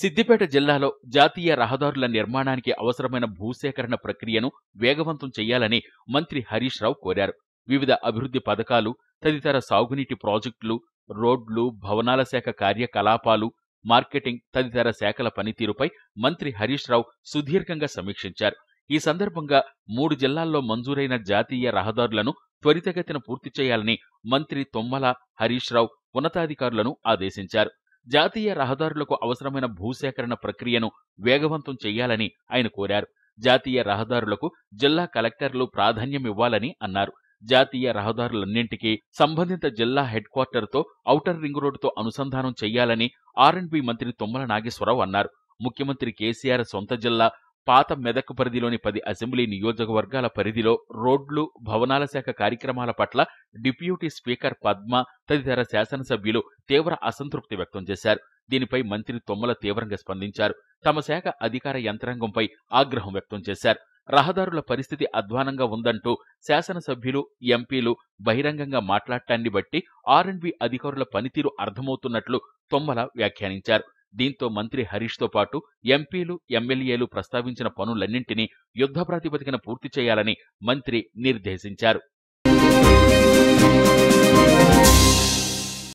సిద్దిపేట జిల్లాలో జాతీయ రహదారుల నిర్మాణానికి అవసరమైన భూసేకరణ ప్రక్రియను వేగవంతం చేయాలని మంత్రి హరీష్ రావు కోరారు. వివిధ అభివృద్ధి పథకాలు తదితర సాగునీటి ప్రాజెక్టులు రోడ్లు భవనాల శాఖ కార్యకలాపాలు మార్కెటింగ్ తదితర శాఖల పనితీరుపై మంత్రి హరీష్ రావు సుదీర్ఘంగా సమీక్షించారు. ఈ సందర్భంగా మూడు జిల్లాల్లో మంజూరైన జాతీయ రహదారులను త్వరితగతిన పూర్తి చేయాలని మంత్రి తొమ్మల హరీష్ రావు ఉన్నతాధికారులను ఆదేశించారు. జాతీయ రహదారులకు అవసరమైన భూసేకరణ ప్రక్రియను వేగవంతం చేయాలని ఆయన కోరారు. జాతీయ రహదారులకు జిల్లా కలెక్టర్లు ప్రాధాన్యమివ్వాలని అన్నారు. జాతీయ రహదారులన్నింటికీ సంబంధిత జిల్లా హెడ్ క్వార్టర్తో ఔటర్ రింగ్ రోడ్డుతో అనుసంధానం చేయాలని ఆర్ఎండ్బి మంత్రి తుమ్మల నాగేశ్వరరావు అన్నారు. ముఖ్యమంత్రి కేసీఆర్ సొంత జిల్లా పాత మెదక్ పరిధిలోని పది అసెంబ్లీ నియోజకవర్గాల పరిధిలో రోడ్లు భవనాల శాఖ కార్యక్రమాల పట్ల డిప్యూటీ స్పీకర్ పద్మ తదితర శాసనసభ్యులు తీవ్ర అసంతృప్తి వ్యక్తం చేశారు. దీనిపై మంత్రి తొమ్మల తీవ్రంగా స్పందించారు. తమ శాఖ అధికార యంత్రాంగంపై ఆగ్రహం వ్యక్తం చేశారు. రహదారుల పరిస్థితి అధ్వానంగా ఉందంటూ శాసనసభ్యులు ఎంపీలు బహిరంగంగా మాట్లాడటాన్ని బట్టి ఆర్ఎండ్బి అధికారుల పనితీరు అర్థమవుతున్నట్లు తొమ్మల వ్యాఖ్యానించారు. దీంతో మంత్రి హరీష్తో పాటు ఎంపీలు ఎమ్మెల్యేలు ప్రస్తావించిన పనులన్నింటినీ యుద్ధ ప్రాతిపదికన పూర్తి చేయాలని మంత్రి నిర్దేశించారు.